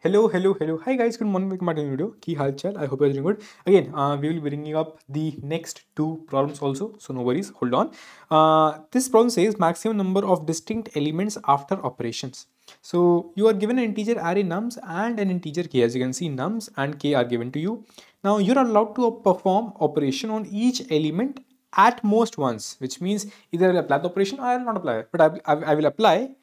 Hello, hello, hello. Hi guys, good morning. Welcome back to the video. Ki hal chal? I hope you're doing good. Again, uh, we will be bringing up the next two problems also. So no worries. Hold on. Uh, this problem says maximum number of distinct elements after operations. So you are given an integer array nums and an integer k. As you can see, nums and k are given to you. Now you're allowed to perform operation on each element at most once, which means either I'll apply the operation or I will not apply it. But I, I, I will apply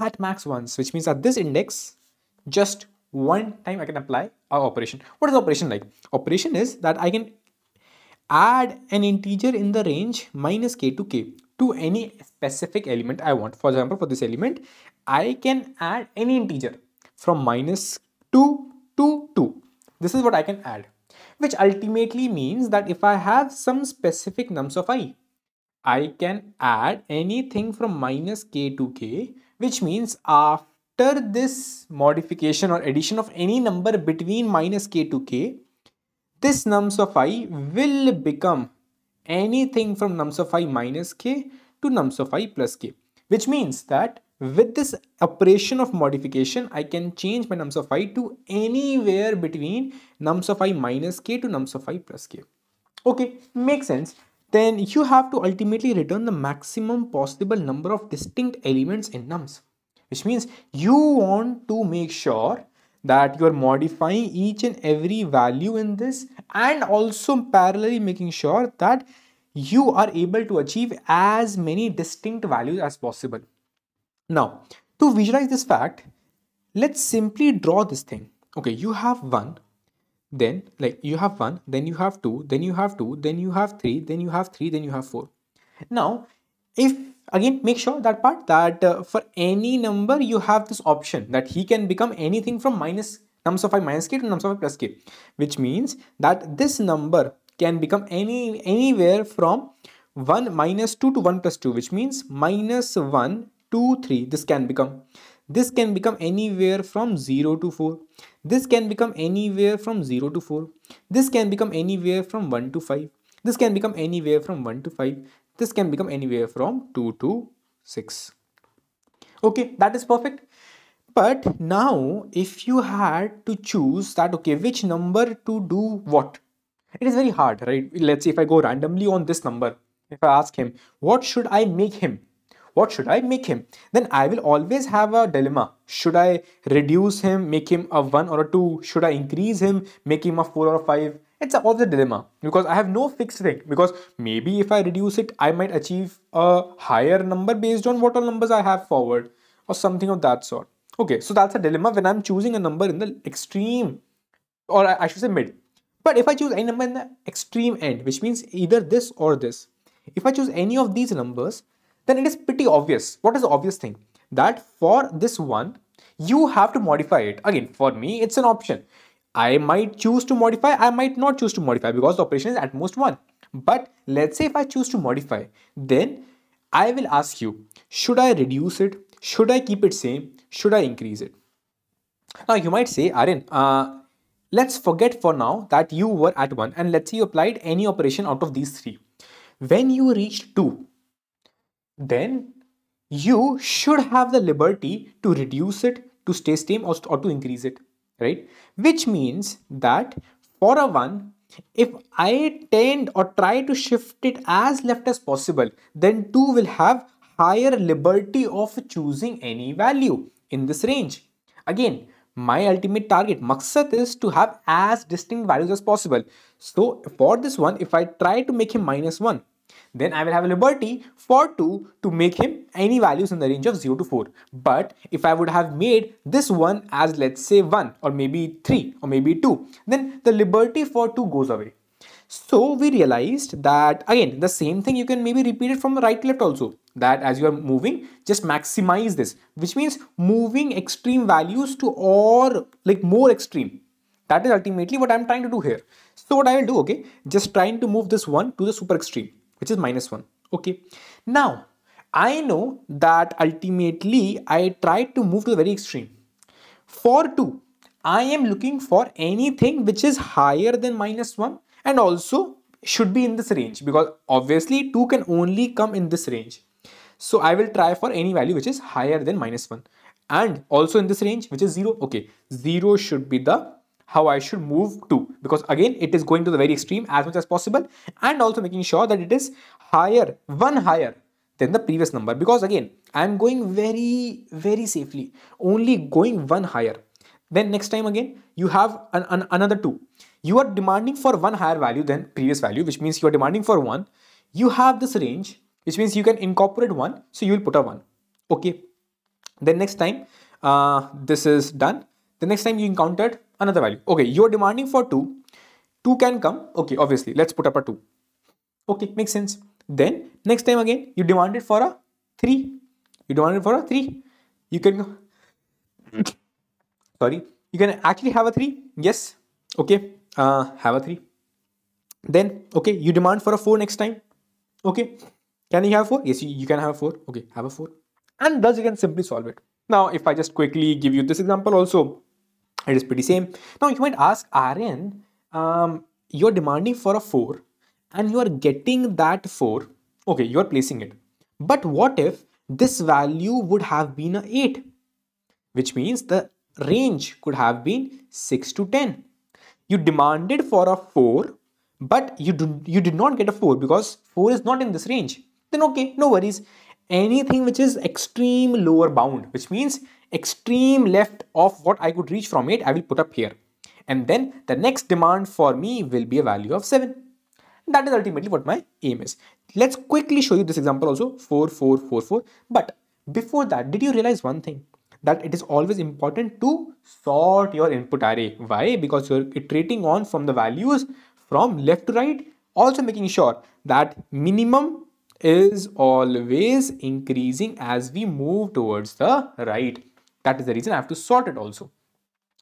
at max once, which means at this index just one time I can apply a operation. What is operation like? Operation is that I can add an integer in the range minus k to k to any specific element I want. For example, for this element, I can add any integer from minus 2 to 2. This is what I can add, which ultimately means that if I have some specific nums of i, I can add anything from minus k to k, which means after after this modification or addition of any number between minus k to k, this nums of i will become anything from nums of i minus k to nums of i plus k. Which means that with this operation of modification, I can change my nums of i to anywhere between nums of i minus k to nums of i plus k. Okay, makes sense. Then you have to ultimately return the maximum possible number of distinct elements in nums which means you want to make sure that you are modifying each and every value in this and also parallelly making sure that you are able to achieve as many distinct values as possible. Now, to visualize this fact, let's simply draw this thing. Okay, you have one, then like you have one, then you have two, then you have two, then you have three, then you have three, then you have four. Now, if again make sure that part that uh, for any number you have this option that he can become anything from minus nums of i minus k to nums of i plus k. Which means that this number can become any anywhere from 1 minus 2 to 1 plus 2 which means minus 1 2 3 this can become this can become anywhere from 0 to 4 this can become anywhere from 0 to 4 this can become anywhere from 1 to 5 this can become anywhere from 1 to 5 this can become anywhere from 2 to 6. Okay, that is perfect. But now if you had to choose that, okay, which number to do what? It is very hard, right? Let's say if I go randomly on this number, if I ask him, what should I make him? What should I make him? Then I will always have a dilemma. Should I reduce him, make him a 1 or a 2? Should I increase him, make him a 4 or a 5? It's all the dilemma because I have no fixed thing because maybe if I reduce it, I might achieve a higher number based on what all numbers I have forward or something of that sort. Okay, so that's a dilemma when I'm choosing a number in the extreme or I should say mid. But if I choose any number in the extreme end, which means either this or this, if I choose any of these numbers, then it is pretty obvious. What is the obvious thing? That for this one, you have to modify it. Again, for me, it's an option. I might choose to modify, I might not choose to modify because the operation is at most one. But let's say if I choose to modify, then I will ask you, should I reduce it? Should I keep it same? Should I increase it? Now you might say, Aryan, uh, let's forget for now that you were at 1 and let's say you applied any operation out of these three. When you reached 2, then you should have the liberty to reduce it, to stay same or, or to increase it right? Which means that for a 1, if I tend or try to shift it as left as possible, then 2 will have higher liberty of choosing any value in this range. Again, my ultimate target, maksat is to have as distinct values as possible. So for this one, if I try to make him minus 1, then I will have a liberty for 2 to make him any values in the range of 0 to 4. But if I would have made this one as let's say 1 or maybe 3 or maybe 2, then the liberty for 2 goes away. So we realized that again the same thing you can maybe repeat it from the right to left also that as you are moving just maximize this which means moving extreme values to or like more extreme that is ultimately what I'm trying to do here. So what I will do okay just trying to move this one to the super extreme which is minus 1 okay. Now I know that ultimately I try to move to the very extreme. For 2 I am looking for anything which is higher than minus 1 and also should be in this range because obviously 2 can only come in this range. So I will try for any value which is higher than minus 1 and also in this range which is 0 okay. 0 should be the how I should move to. Because again it is going to the very extreme as much as possible and also making sure that it is higher one higher than the previous number. Because again I am going very very safely only going one higher. Then next time again you have an, an, another two. You are demanding for one higher value than previous value which means you are demanding for one. You have this range which means you can incorporate one so you will put a one. Okay. Then next time uh, this is done. The next time you encountered another value. Okay you are demanding for 2 2 can come. Okay obviously let's put up a 2 okay makes sense. Then next time again you demanded for a 3 you demanded for a 3 you can sorry. You can actually have a 3 yes. Okay uh, have a 3 then okay you demand for a 4 next time. Okay. Can you have 4 yes you, you can have a 4 okay have a 4 and thus you can simply solve it. Now if i just quickly give you this example also it is pretty same. Now you might ask Aryan um, you're demanding for a 4 and you are getting that 4 okay you are placing it. But what if this value would have been a 8 which means the range could have been 6 to 10 you demanded for a 4 but you do, you did not get a 4 because 4 is not in this range. Then okay no worries. Anything which is extreme lower bound which means extreme left of what I could reach from it, I will put up here. And then the next demand for me will be a value of 7. That is ultimately what my aim is. Let's quickly show you this example also 4, 4, 4, 4. But before that, did you realize one thing? That it is always important to sort your input array. Why? Because you're iterating on from the values from left to right. Also making sure that minimum is always increasing as we move towards the right. That is the reason I have to sort it also.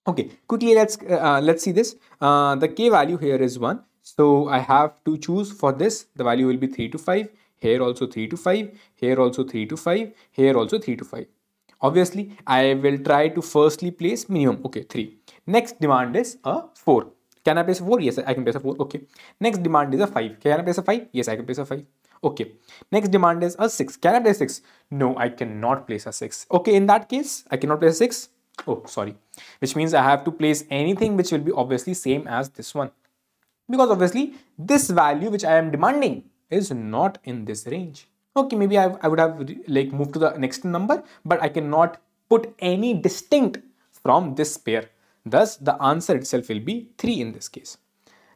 Okay, quickly let's uh, let's see this. Uh, the k value here is 1. So I have to choose for this. The value will be 3 to 5. Here also 3 to 5. Here also 3 to 5. Here also 3 to 5. Obviously, I will try to firstly place minimum. Okay, 3. Next demand is a 4. Can I place a 4? Yes, I can place a 4. Okay. Next demand is a 5. Can I place a 5? Yes, I can place a 5. Okay. Next demand is a 6. Can I place 6? No, I cannot place a 6. Okay, in that case, I cannot place a 6. Oh, sorry. Which means I have to place anything which will be obviously same as this one. Because obviously, this value which I am demanding is not in this range. Okay, maybe I, I would have like moved to the next number, but I cannot put any distinct from this pair. Thus, the answer itself will be 3 in this case.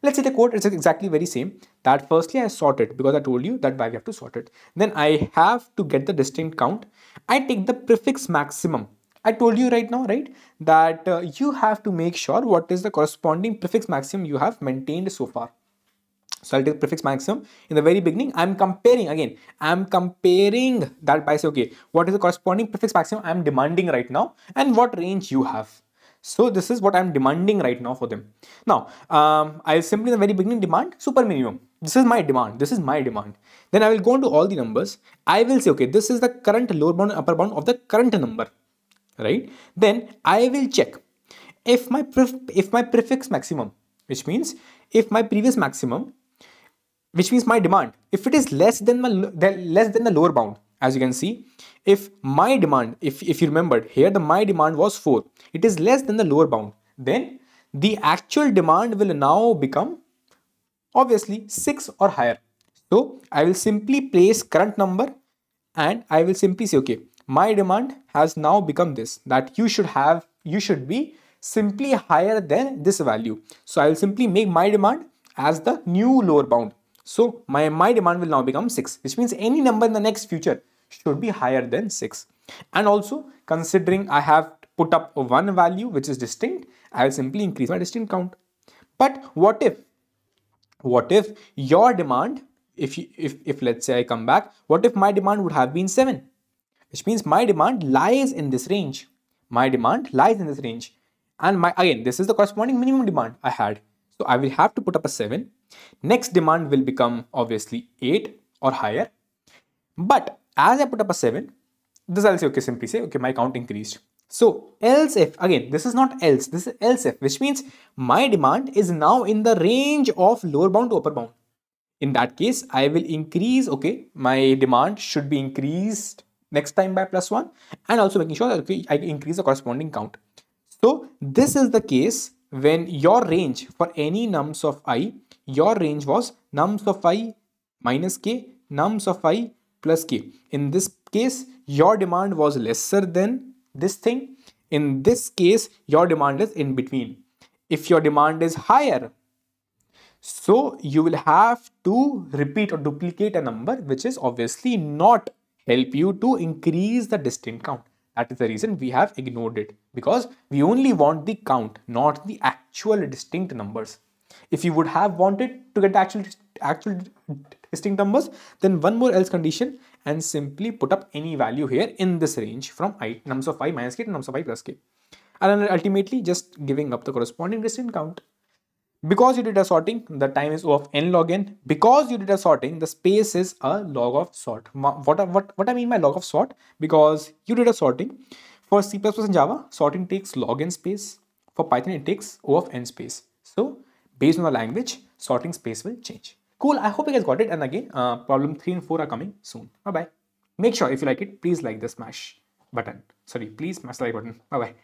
Let's say the code is exactly very same that firstly I sort it because I told you that why we have to sort it. Then I have to get the distinct count. I take the prefix maximum. I told you right now, right, that uh, you have to make sure what is the corresponding prefix maximum you have maintained so far. So I'll take prefix maximum in the very beginning. I'm comparing again. I'm comparing that by say, okay, what is the corresponding prefix maximum I'm demanding right now and what range you have. So this is what I'm demanding right now for them. Now, um, I'll simply in the very beginning demand super minimum. This is my demand. This is my demand. Then I will go into all the numbers. I will say, okay, this is the current lower bound and upper bound of the current number, right? Then I will check if my if my prefix maximum, which means if my previous maximum, which means my demand, if it is less than my less than the lower bound, as you can see, if my demand, if, if you remembered here, the my demand was 4, it is less than the lower bound, then the actual demand will now become obviously 6 or higher. So I will simply place current number and I will simply say, okay, my demand has now become this, that you should have, you should be simply higher than this value. So I will simply make my demand as the new lower bound. So my, my demand will now become 6, which means any number in the next future should be higher than 6. And also considering I have put up one value which is distinct, I will simply increase my distinct count. But what if, what if your demand, if, you, if, if let's say I come back, what if my demand would have been 7? Which means my demand lies in this range. My demand lies in this range. And my again, this is the corresponding minimum demand I had. So I will have to put up a 7. Next demand will become obviously 8 or higher. But as I put up a 7, this I'll say, okay, simply say, okay, my count increased. So else if, again, this is not else, this is else if, which means my demand is now in the range of lower bound to upper bound. In that case, I will increase, okay, my demand should be increased next time by plus 1 and also making sure that okay, I increase the corresponding count. So this is the case when your range for any nums of i, your range was nums of i minus k, nums of i plus k. In this case, your demand was lesser than this thing. In this case, your demand is in between. If your demand is higher, so you will have to repeat or duplicate a number which is obviously not help you to increase the distinct count. That is the reason we have ignored it because we only want the count, not the actual distinct numbers. If you would have wanted to get the actual, actual distinct numbers, then one more else condition and simply put up any value here in this range from i nums of i minus k to nums of i plus k. And then ultimately just giving up the corresponding distinct count. Because you did a sorting, the time is O of n log n. Because you did a sorting, the space is a log of sort. What, what, what I mean by log of sort? Because you did a sorting. For C++ and Java, sorting takes log n space. For Python, it takes O of n space. So based on the language, sorting space will change. Cool, I hope you guys got it. And again, uh, problem 3 and 4 are coming soon. Bye-bye. Make sure if you like it, please like the smash button. Sorry, please smash the like button. Bye-bye.